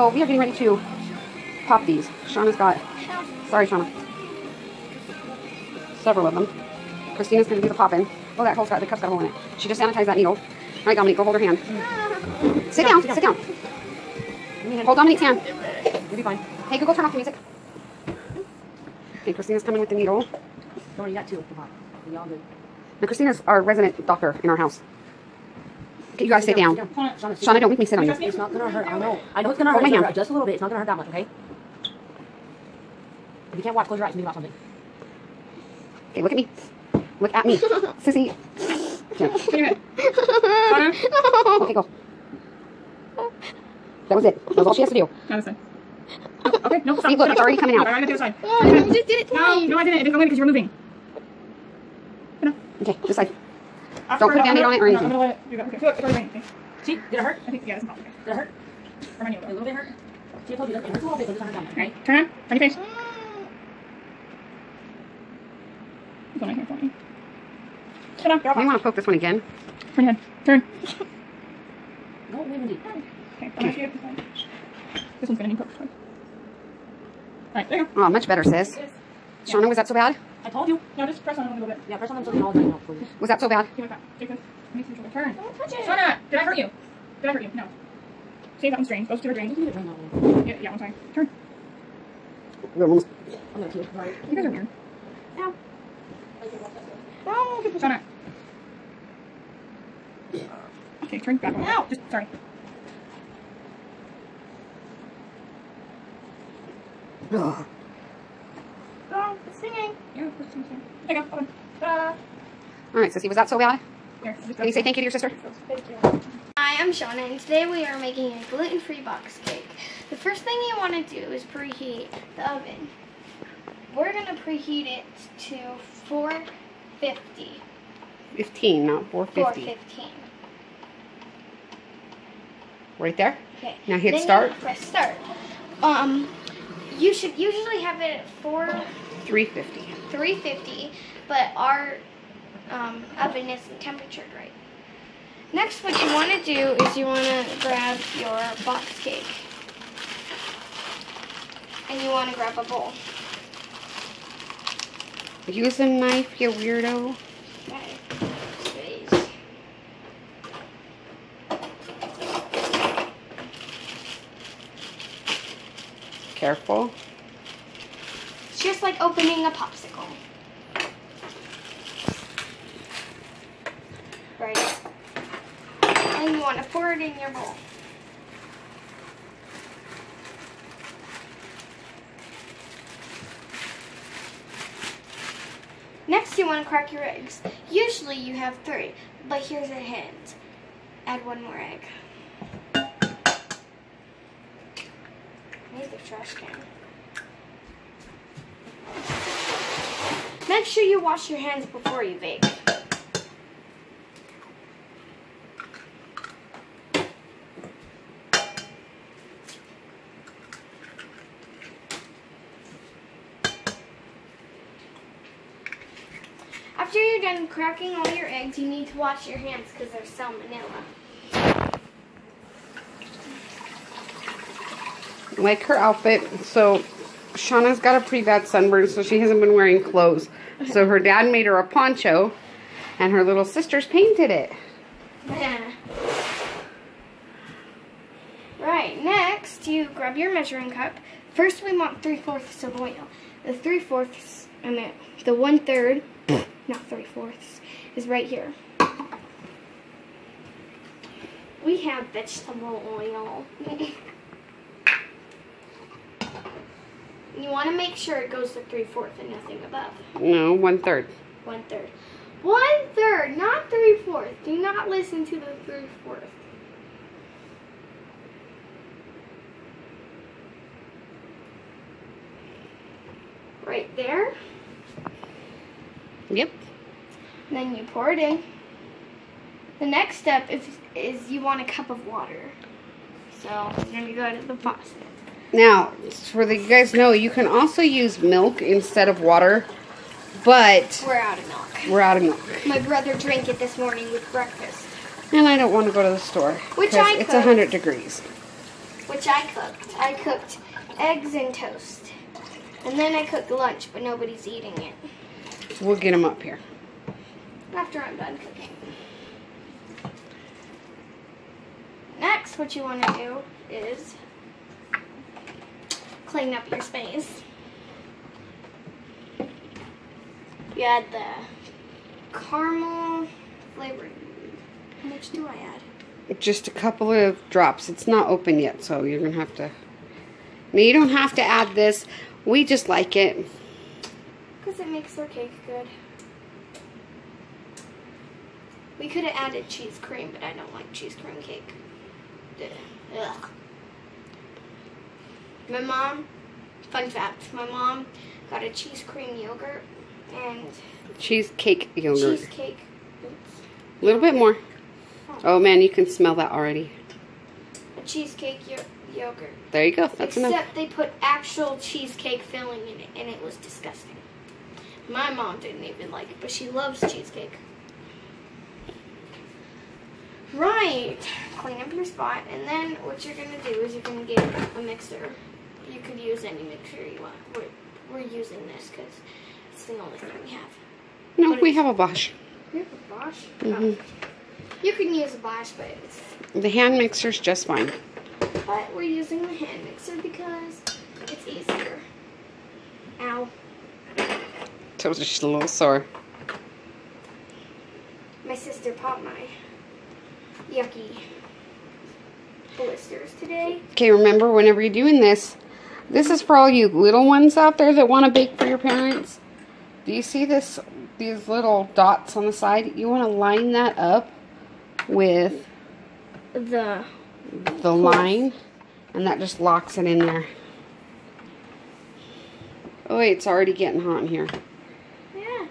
So we are getting ready to pop these. Shaunna's got, sorry Shaunna, several of them. Christina's going to do the popping. Oh, that hole's got, the cup's got a hole in it. She just sanitized that needle. All right, Dominique, go hold her hand. Sit down, sit down. Hold Dominique's hand. You'll be fine. Hey, Google, turn off the music. Okay, Christina's coming with the needle. Don't you got two. Come on. We all good. Now, Christina's our resident doctor in our house. Okay, you guys sit down. Shaunna, Shaunna, don't make me sit on you. It's not gonna hurt. I know. I know it's gonna hurt. Hold my hand. just a little bit. It's not gonna hurt that much, okay? If you can't watch, close your eyes and think about something. Okay, look at me. Look at me. Sissy. Okay. Okay, go. That was it. That was all she has to do. Not this side. Oh, okay, no, stop. See, look, stop. it's already coming out. Okay, I got the other side. You just did it No, twice. no, I didn't. It didn't go in because you were moving. Okay, this side. After Don't put a I'm Band-Aid on it or I'm gonna let it do that. Okay, look, it's already raining. Okay. See? Did it hurt? I think, yeah, it's not okay. Did it hurt? Or my knee A little bit hurt? See, I told you, it hurts a little bit, but it doesn't hurt that much, okay? Alright, turn on. On your face. Go right here for me. Turn on. Go You want to poke this one again? Turn your head. Turn. Go away, Mindy. Okay, I'm gonna see it this one's gonna need poked. Alright, there you go. Oh, much better, sis. Shaunna, was that so bad? I told you. Now just press on it a little bit. Yeah, press on them so they all drain out for. Was that so bad? See like that. Take this. Make some sugar. Turn. Shaunna, did I hurt you? Did I hurt you? No. See, that one's drained. Goes to a drain. You drain that one. Yeah, yeah, one time. Turn. I'm gonna keep it right. You guys are weird. Ow. No, get Shaunna. Okay, turn back on. Ow. Just, sorry. Ugh. It's singing. Yeah, put some here. There you go. Hold on. All right, Sissy, was that so bad? Here, just Can you say thank you to your sister? Thank you. Hi, I'm Shaunna, and today we are making a gluten-free box cake. The first thing you want to do is preheat the oven. We're going to preheat it to 450. 15, not 450. 415. Right there? Okay. Now hit Then you start. Press start. Um, you should usually have it at 4 350. 350, but our um, oven isn't temperatured right. Next, what you want to do is you want to grab your box cake. And you want to grab a bowl. Use a knife, you weirdo. Okay. Careful. It's just like opening a popsicle. Right. And you want to pour it in your bowl. Next, you want to crack your eggs. Usually you have three, but here's a hint. Add one more egg. Need the trash can. Make sure you wash your hands before you bake. After you're done cracking all your eggs, you need to wash your hands because there's salmonella. Like her outfit, so Shaunna's got a pretty bad sunburn, so she hasn't been wearing clothes. So her dad made her a poncho, and her little sisters painted it. right, next you grab your measuring cup. First we want three fourths of oil. The three fourths, I mean, the one third, not three fourths, is right here. We have vegetable oil. you want to make sure it goes to three fourths and nothing above. No, one third. One third. One third, not three fourths. Do not listen to the three fourths. Right there. Yep. Then you pour it in. The next step is is you want a cup of water. So I'm gonna go to the faucet. Now, for the you guys know, you can also use milk instead of water, but We're out of milk. we're out of milk. My brother drank it this morning with breakfast. And I don't want to go to the store. Which I It's could. 100 degrees. which I cooked. I cooked eggs and toast. And then I cooked lunch, but nobody's eating it. We'll get them up here. After I'm done cooking. Next, what you want to do is clean up your space. You add the caramel flavoring. How much do I add? Just a couple of drops. It's not open yet, so you're going to have to... No, you don't have to add this. We just like it. Because it makes our cake good. We could have added cheese cream, but I don't like cheese cream cake. Ugh. My mom, fun fact, my mom got a cheese cream yogurt and Cheesecake yogurt. cheesecake. A little bit more. Oh, man, you can smell that already. A cheesecake yo- yogurt. There you go. That's Except enough. they put actual cheesecake filling in it, and it was disgusting. My mom didn't even like it, but she loves cheesecake. Right. Clean up your spot, and then what you're gonna do is you're gonna get a mixer. You could use any mixer you want. We're, we're using this because it's the only thing we have. No, we have a Bosch. You have a Bosch? Mhm. Oh. You can use a Bosch, but it's The hand mixer's just fine. But we're using the hand mixer because it's easier. Ow. So it's just a little sore. My sister popped my yucky blisters today. Okay, remember, whenever you're doing this, this is for all you little ones out there that want to bake for your parents. Do you see this? These little dots on the side? You want to line that up with The the line, and that just locks it in there. Oh, wait, it's already getting hot in here. yeah.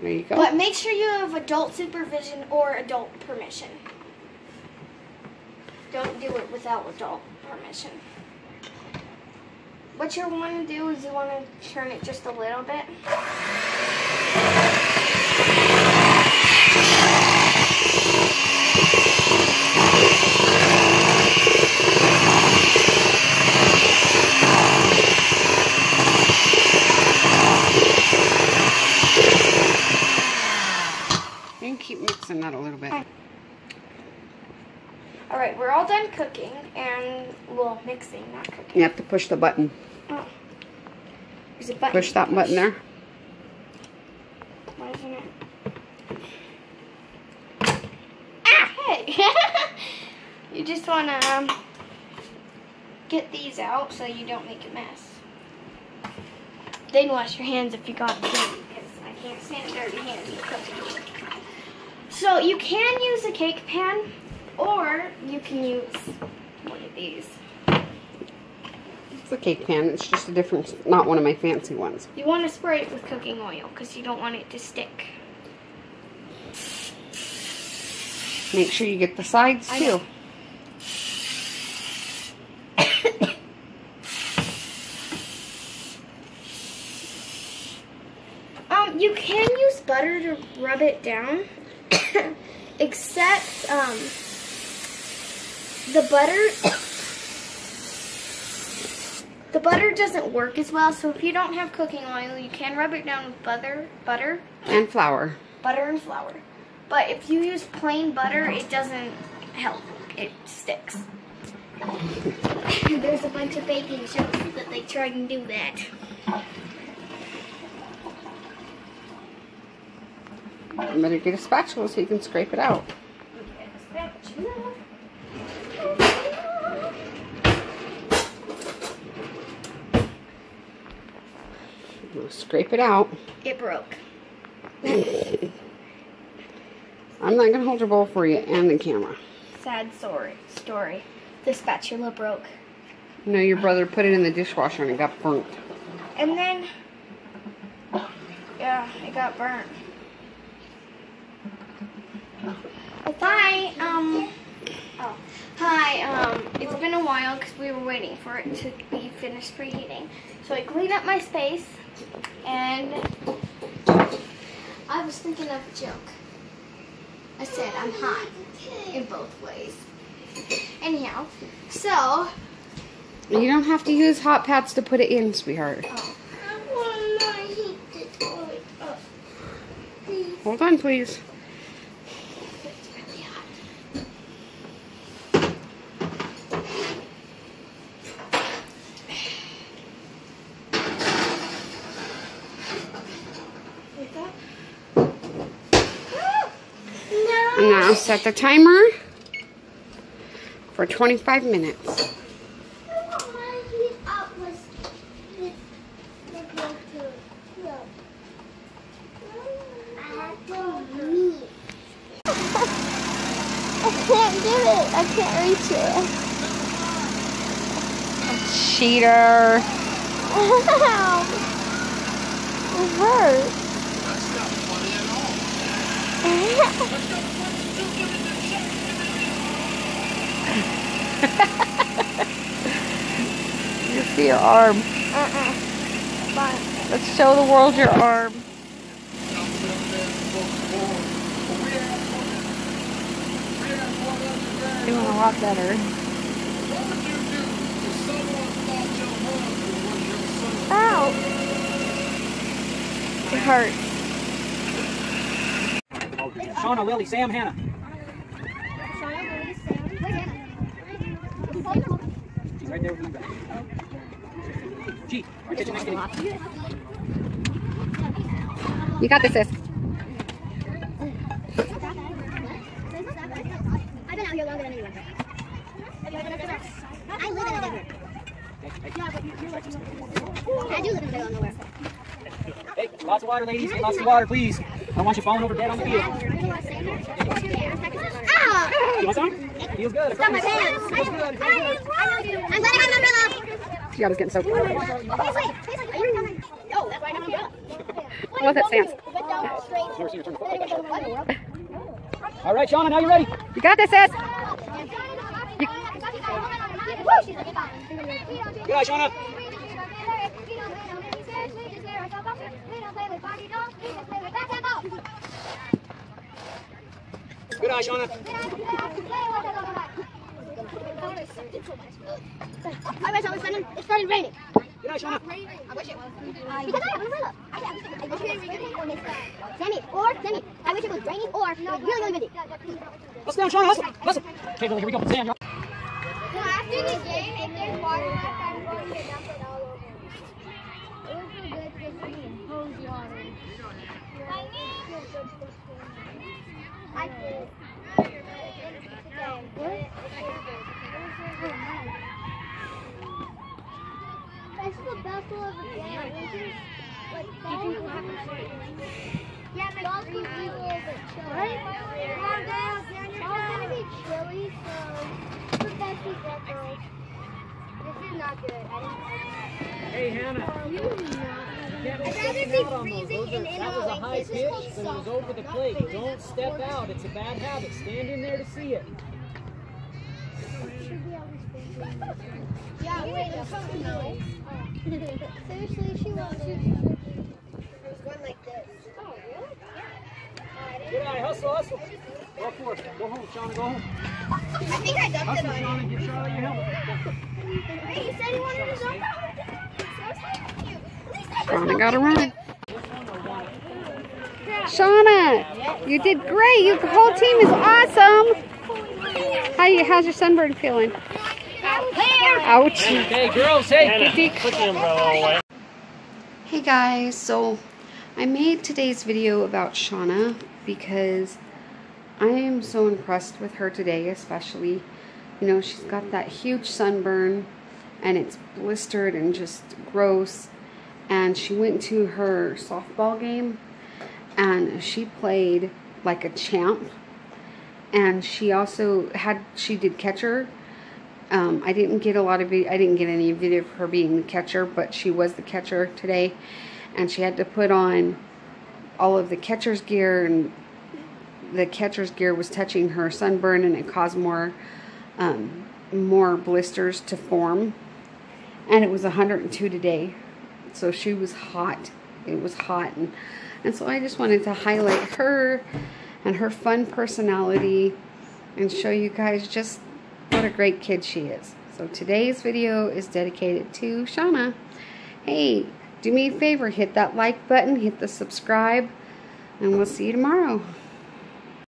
There you go. But make sure you have adult supervision or adult permission. Do it without adult permission. What you want to do is you want to turn it just a little bit. You can keep mixing that a little bit. All right, we're all done cooking and well, mixing, not cooking. You have to push the button. Oh. There's a button. Push that button there. Why isn't it? Ah, hey! you just want to um, get these out so you don't make a mess. Then wash your hands if you got dirty because I can't stand dirty hands cooking. So you can use a cake pan or you can use one of these. It's a cake pan. It's just a different, not one of my fancy ones. You want to spray it with cooking oil because you don't want it to stick. Make sure you get the sides I too. Um, you can use butter to rub it down, except um, the butter. The butter doesn't work as well, so if you don't have cooking oil, you can rub it down with butter, butter, And flour. butter and flour. But if you use plain butter, it doesn't help. It sticks. There's a bunch of baking shows that they try and do that. I'm gonna get a spatula so you can scrape it out. Scrape it out. It broke. I'm not gonna hold your bowl for you and the camera. Sad story. Story. The spatula broke. No, your brother put it in the dishwasher and it got burnt. And then, yeah, it got burnt. Hi, um, oh, hi, um, it's been a while because we were waiting for it to be finished preheating. So I cleaned up my space and I was thinking of a joke. I said I'm hot in both ways. Anyhow, so You don't have to use hot pads to put it in, sweetheart. oh, I want to heat the toilet up. Please. Hold on, please. It's really hot. Like that? No. And now set the timer for 25 minutes. I to. To can't do it. I can't reach it. Cheater. Ow. It hurts. You see your arm. uh-uh. Let's show the world your arm. Doing a lot better. Ow. It hurts. Shaunna, Lily, Sam, Hannah. She's right there with you guys. Gee, our kitchen next to you. You got this, sis. I've been out here longer than anyone. Have you ever been up live in a desert. Yeah, but you, you live I do live in the middle of nowhere. Hey, lots of water, ladies. Lots of water, please. I don't want you falling over dead on the field. Ow! You want some? Feels good. Stop my pants! I'm glad I have an umbrella! She got us getting soaked. Please wait! Wait! Are you coming? No, that's why I have an umbrella. I love that stance. It went down straight. Never seen her turn the Then it foot. went down the All right, Shaunna, now you ready? You got this, sis. Woo! She's like, fine. Good eye, Shaunna. Good eye, Shaunna. Oh, I wish I was sending. It started raining. Good eye, Shaunna. I wish it was. Because I have an umbrella. I, I, I wish it was raining or it's Sammy, or Sammy, I wish it was raining or it really, really windy. Hustle down, Shaunna. Hustle. Hustle. Okay, Lily, here we go. Sam, you're After the game, if there's water left, I'm going to dump it all over. It would feel good to just see hose water. I did. That's the best of the game. It's just like balls Yeah, my balls can be a little bit chilly. Right? Calm down. Ball's gonna be chilly, so the best is that girls. This is not good. I didn't. Hey, Hannah. You do not. Can't I'd rather be out on those. freezing and in That a was a high pitch, but it was over the plate. Don't step out. It's a bad habit. Stand in there to see it. Should be able to spin. Yeah, wait, there's something no. Seriously, she wants to. There's one like this. Oh, really? Yeah. Good eye. Hustle, hustle. Go for it. Go home, Shaunna. Go home. I think I dumped it Hustle, on Shaunna. Get Charlotte your helmet. Hey, you said you wanted to dump it. At least I Shaunna got to run. Shaunna, you did great. Your whole team is awesome. How you, how's your sunburn feeling? Ouch. Hey, girls. Hey. Put the umbrella away. Hey guys, so I made today's video about Shaunna because I am so impressed with her today, especially. You know, she's got that huge sunburn and it's blistered and just gross. And she went to her softball game and she played like a champ. And she also had, she did catcher um, I didn't get a lot of I didn't get any video of her being the catcher, but she was the catcher today, and she had to put on all of the catcher's gear, and the catcher's gear was touching her sunburn, and it caused more, um, more blisters to form. And it was 102 today, so she was hot. It was hot, and and so I just wanted to highlight her and her fun personality and show you guys just what a great kid she is. So today's video is dedicated to Shaunna. Hey, do me a favor, hit that like button, hit the subscribe, and we'll see you tomorrow.